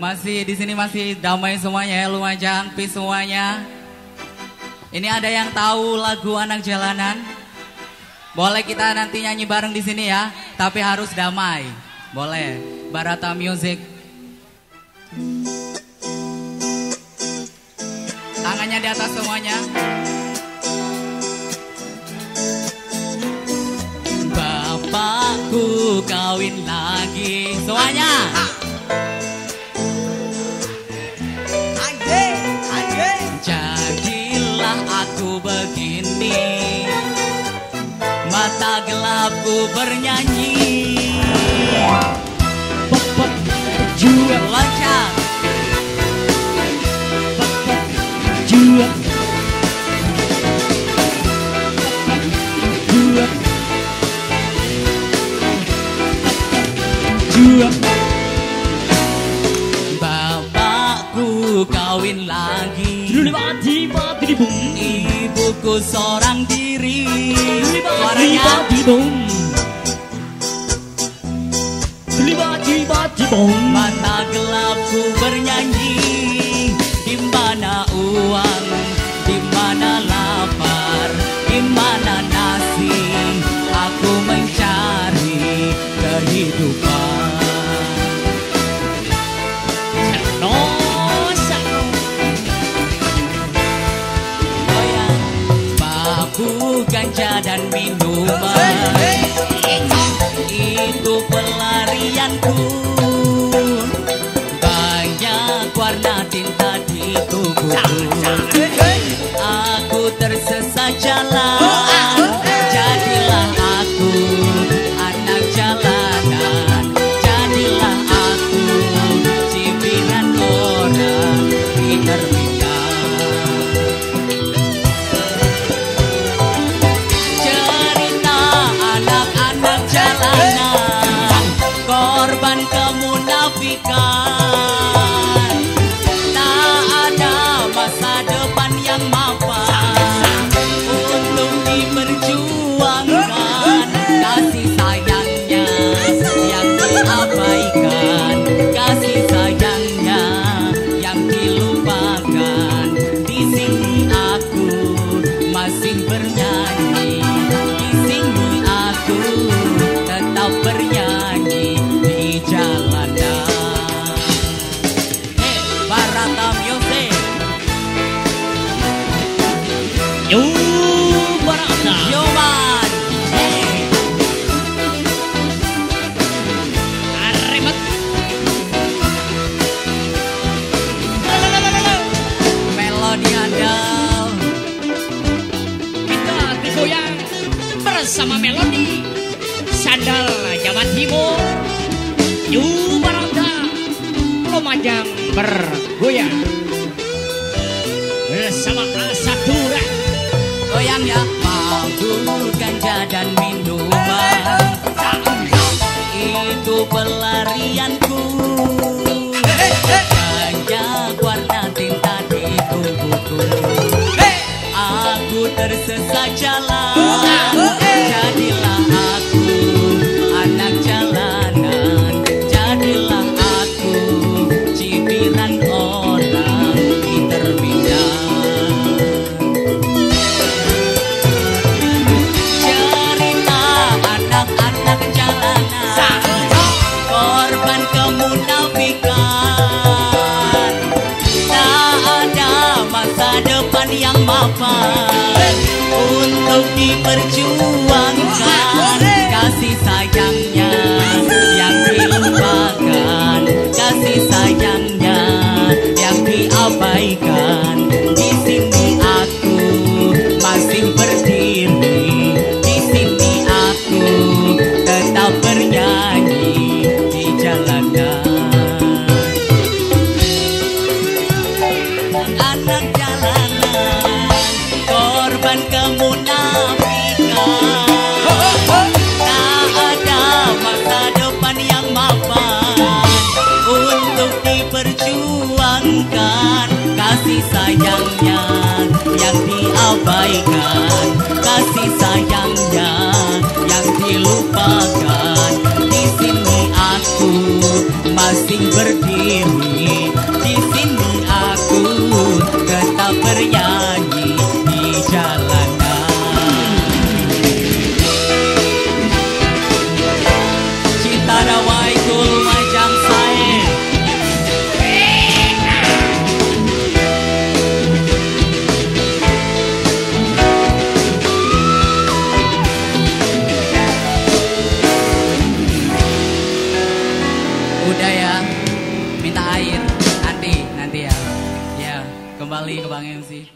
Masih di sini masih damai semuanya ya Lumajang, peace semuanya. Ini ada yang tahu lagu anak jalanan? Boleh kita nanti nyanyi bareng di sini ya, tapi harus damai. Boleh. Barata Music. Tangannya di atas semuanya. Bapakku kawin lagi. Semuanya. Mata gelapku bernyanyi kawin lagi. Ibuku seorang diri bum. Mata gelapku bernyanyi Di mana uang ganja dan minuman. Itu pelarianku. Banyak warna tinta di tubuhku. Aku tersesat jalan masih bersama melodi sandal Jawa Timur. Yu Barata Lumajang bergoyang. Bersama Asadura. Goyang ya Mabuk ganja dan minuman. Itu pelarianku. Banyak warna tinta di tubuhku. Aku tersesat jalan mapan Untuk diperjuangkan Kasih sayangnya yang dilupakan Kasih sayangnya yang diabaikan. Di sini aku masih berdiri Di sini aku tetap bernyanyi di jalanan. Anak jalanan Kasih sayangnya yang diabaikan Kasih sayangnya yang dilupakan. Di sini aku masih berdiri di sini aku tetap bernyanyi လေးကဘာငယ်ဦးစီး